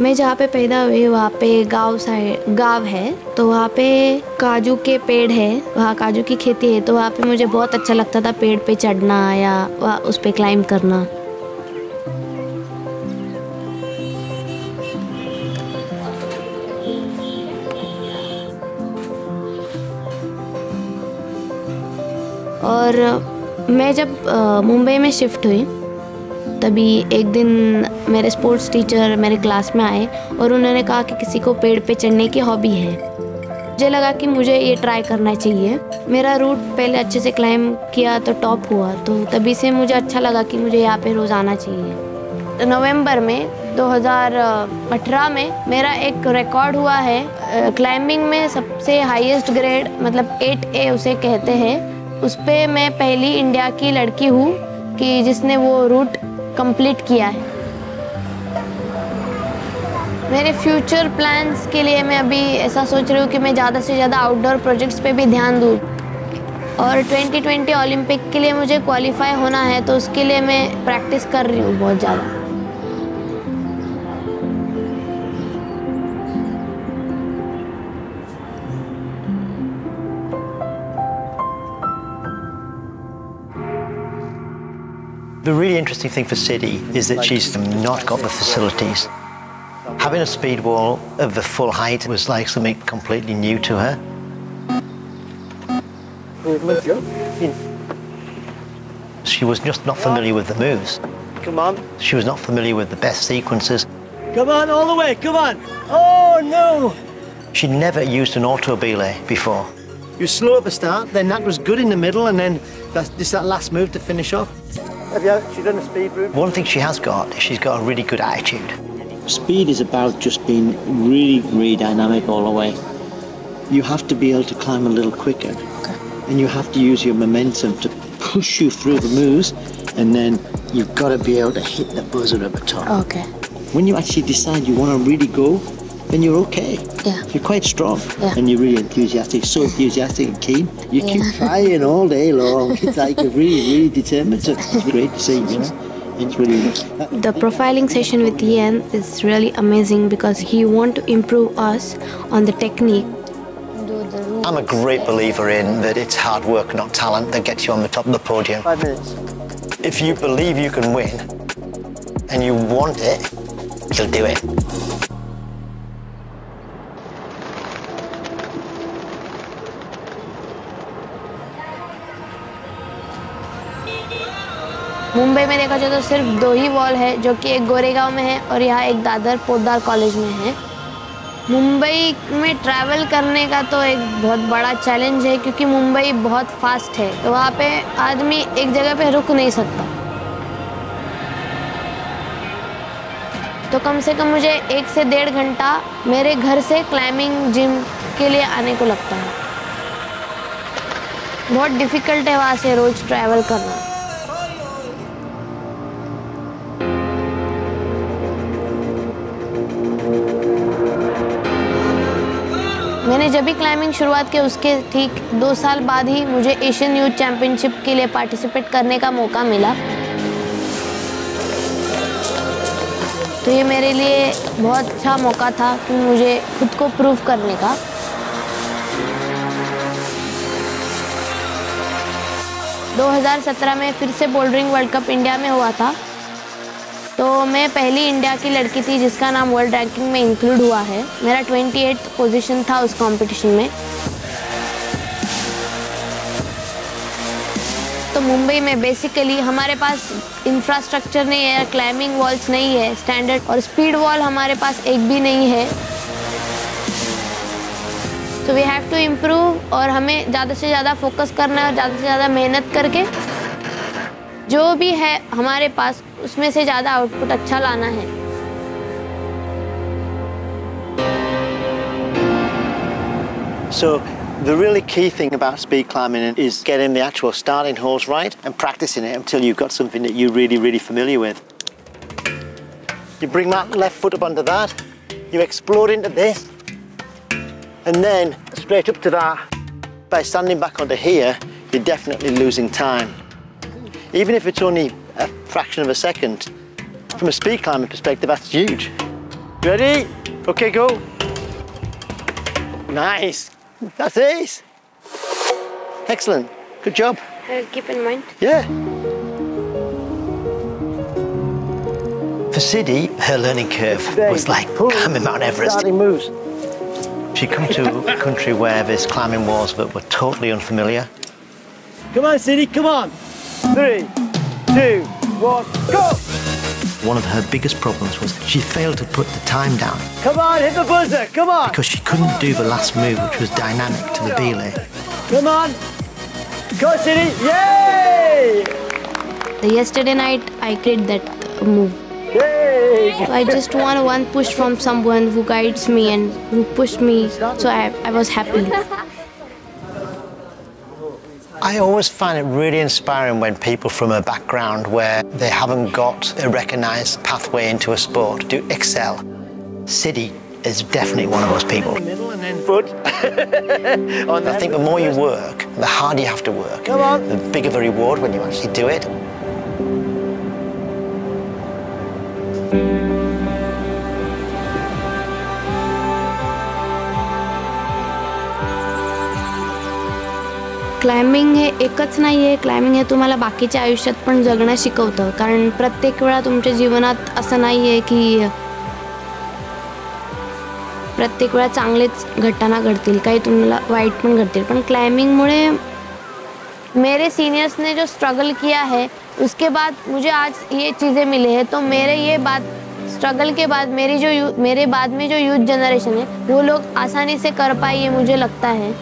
मैं जहाँ पे पैदा हुई, वहाँ पे गाँव साइड, गाँव है तो वहाँ पे काजू के पेड़ है, वहाँ काजू की खेती है तो वहाँ पे मुझे बहुत अच्छा लगता था पेड़ पे चढ़ना या उस पे क्लाइंब करना। और मैं जब मुंबई में शिफ्ट हुई तभी एक दिन मेरे स्पोर्ट्स टीचर मेरे क्लास में आए और उन्होंने कहा कि किसी को पेड़ पे चढ़ने की हॉबी है। मुझे लगा कि मुझे ये ट्राई करना चाहिए। मेरा रूट पहले अच्छे से क्लाइम किया तो टॉप हुआ तो तभी से मुझे अच्छा लगा कि मुझे यहाँ पे रोज़ आना चाहिए। तो नवंबर में 2018 में मेरा एक रिकॉर्ड हुआ है। क्लाइंबिंग में सबसे हाईएस्ट ग्रेड मतलब 8A उसे कहते हैं। उस पर मैं पहली इंडिया की लड़की हूँ कि जिसने वो रूट कंप्लीट किया है। मेरे फ्यूचर प्लान्स के लिए मैं अभी ऐसा सोच रही हूँ कि मैं ज़्यादा से ज़्यादा आउटडोर प्रोजेक्ट्स पे भी ध्यान दूँ। और 2020 ओलंपिक के लिए मुझे क्वालिफाई होना है तो उसके लिए मैं प्रैक्टिस कर रही हूँ बहुत ज़्यादा। The really interesting thing for City is that she's not got the facilities. Having a speed wall of the full height was like something completely new to her. She was just not familiar with the moves. Come on. She was not familiar with the best sequences. Come on, all the way. Come on. Oh, no. She'd never used an auto belay before. You slow at the start, then that was good in the middle, and then that's just that last move to finish off. Have you actually done a speed route? One thing she has got, is she's got a really good attitude. Speed is about just being really, really dynamic all the way. You have to be able to climb a little quicker. And you have to use your momentum to push you through the moves, and then you've got to be able to hit the buzzer at the top. Okay When you actually decide you want to really go, then you're okay. Yeah. You're quite strong. Yeah. And you're really enthusiastic, so enthusiastic and keen. You Yeah. keep trying all day long. It's like you're really, really determined. So it's great to see, you know. It's really The profiling session with Ian is really amazing because he want to improve us on the technique. I'm a great believer in that it's hard work, not talent, that gets you on the top of the podium. Five minutes. If you believe you can win and you want it, you'll do it. Mumbai में देखा जाए तो सिर्फ़ दो ही wall है, जो कि एक गोरेगांव में है और यहाँ एक दादर पोद्दार कॉलेज में है। मुंबई में ट्रैवल करने का तो एक बहुत बड़ा चैलेंज है, क्योंकि मुंबई बहुत फास्ट है तो वहाँ पे आदमी एक जगह पे रुक नहीं सकता। तो कम से कम मुझे एक से डेढ़ घंटा मेरे घर से क्लाइंबिंग जिम के लिए आने को लगता है। बहुत डिफ़िकल्ट है वहाँ से रोज ट्रैवल करना। मैंने जब भी क्लाइंबिंग शुरुआत की, उसके ठीक दो साल बाद ही मुझे एशियन यूथ चैंपियनशिप के लिए पार्टिसिपेट करने का मौका मिला। तो ये मेरे लिए बहुत अच्छा मौका था कि मुझे खुद को प्रूव करने का। 2017 में फिर से बोल्डरिंग वर्ल्ड कप इंडिया में हुआ था। तो मैं पहली इंडिया की लड़की थी जिसका नाम वर्ल्ड रैंकिंग में इंक्लूड हुआ है। मेरा 28 पोजीशन था उस कंपटीशन में। तो मुंबई में बेसिकली हमारे पास इंफ्रास्ट्रक्चर नहीं है क्लाइंबिंग वॉल्स नहीं है स्टैंडर्ड और स्पीड वॉल हमारे पास एक भी नहीं है। तो वी हैव टू इम्प्रूव और हमें ज़्यादा से ज़्यादा फोकस करना है और ज़्यादा से ज़्यादा मेहनत करके जो भी है हमारे पास उसमें से ज़्यादा आउटपुट अच्छा लाना है So the really key thing about speed climbing is getting the actual starting holes right and practicing it until you've got something that you're really, really familiar with. You bring that left foot up onto that, you explode into this, and then straight up to that. By standing back onto here, you're definitely losing time. Even if it's only a fraction of a second, from a speed climbing perspective, that's huge. Ready? Okay, go. Nice. That's ace. Excellent. Good job. I'll keep in mind. Yeah. For Sidi, her learning curve was like Pull. climbing Mount Everest. Moves. She'd come to a country where there's climbing walls that were totally unfamiliar. Come on, City, come on. Three, two, one, go. One of her biggest problems was she failed to put the time down Come on, hit the buzzer, come on. because she couldn't do the last move, which was dynamic to the belay. Come on. Go, City. Yay! The yesterday night, I create that move. Yay! So I just want one push from someone who guides me and who pushed me. So I, I was happy. I always find it really inspiring when people from a background where they haven't got a recognised pathway into a sport do excel. City is definitely one of those people. Middle and then foot. I think the more you work, the harder you have to work, Come on. the bigger the reward when you actually do it. Climbing हे एकच नाही आहे climbing हे तुम्हाला बाकीच्या आयुष्यात पण जगणं शिकवतं. कारण प्रत्येक वेळा तुमच्या जीवनात असं नाही आहे की प्रत्येक वेळा चांगलेच घटना घडतील. काही तुम्हाला वाईट पण घडतील. पण क्लाइम्बिंगमुळे मेरे सीनियर्स ने जो स्ट्रगल किया है, उसके बाद मुझे आज ये चीज़ें मिली है। तो मेरे ये बात स्ट्रगल के बाद मेरी जो मेरे बाद में जो यूथ जनरेशन है, वो लोग आसानी से कर पाए ये मुझे लगता है।